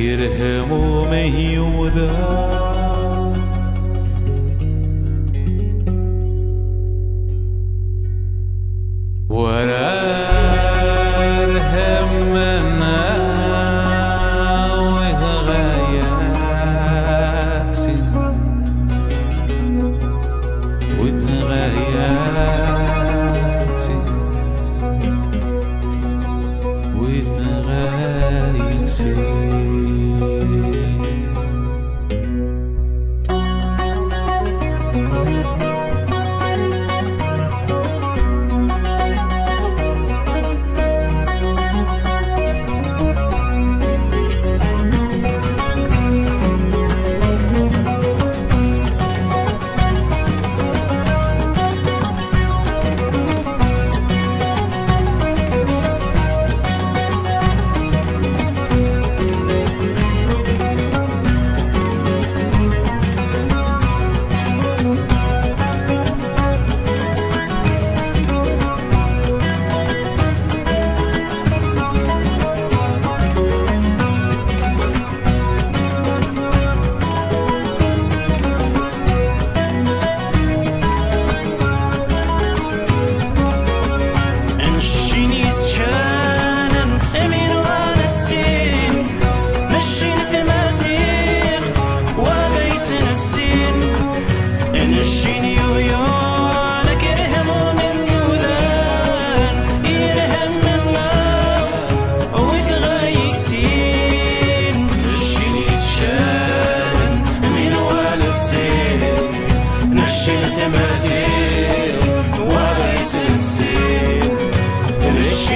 افتكر همومي وذاك وأنا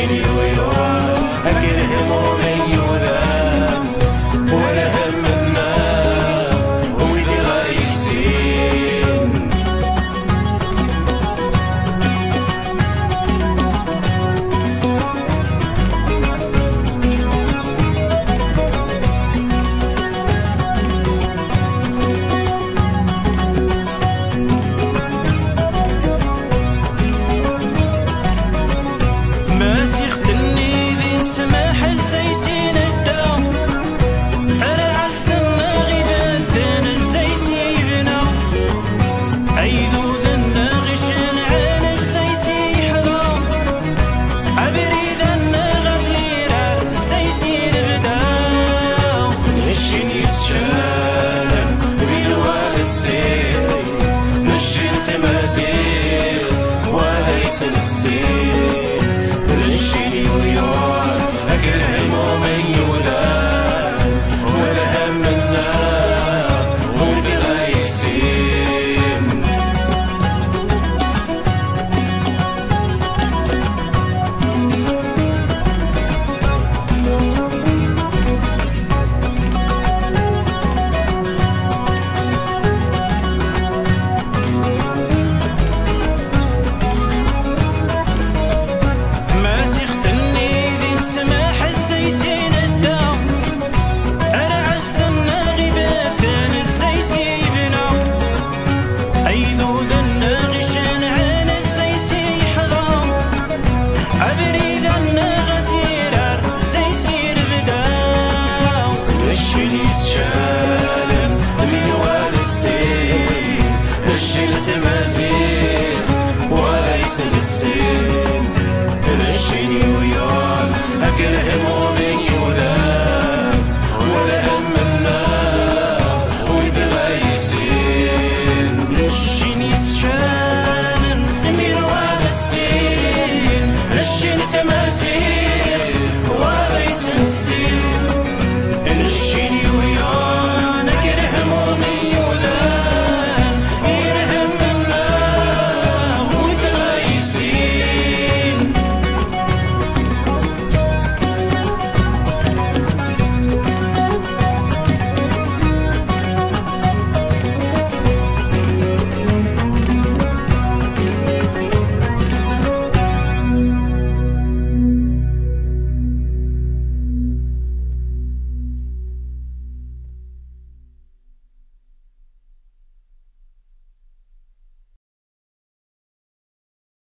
Radio see. That shitty knew your